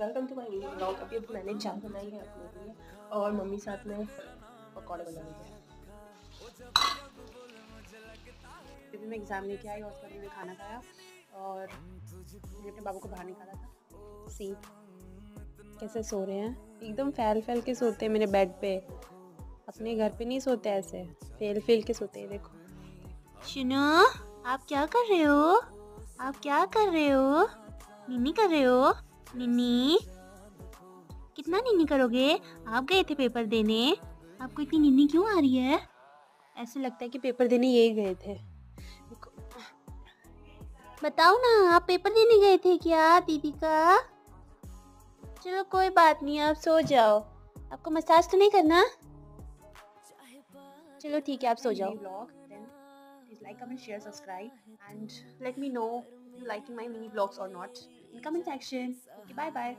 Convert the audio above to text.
Welcome to my new blog. अभी अभी मैंने चाय बनाई है अपने लिए और मम्मी साथ में पकौड़े बना लिए अभी मैं एग्ज़ाम लेके आई और उसके मैंने खाना खाया और मैंने अपने बाबू को बाहर निकाला था। सी कैसे सो रहे हैं? एकदम फैल फैल के सोते हैं मेरे बेड पे। अपने घर पे नहीं सोते ऐसे। फेल फेल के सोते हैं, देखो। सुनो आप क्या कर रहे हो? आप क्या कर रहे हो? निन्नी कर रहे हो? निन्नी। कितना निन्नी करोगे? आप गए थे पेपर देने। आपको इतनी निन्नी क्यों आ रही है? ऐसे लगता है कि पेपर देने यही गए थे। बताओ ना आप पेपर देने गए थे क्या दीदी का? चलो कोई बात नहीं आप सो जाओ। आपको मसाज तो नहीं करना? चलो ठीक है आप सो जाओ। Vlog then please like comment share subscribe and let me know if you liking my mini in the comment section. Okay, bye bye.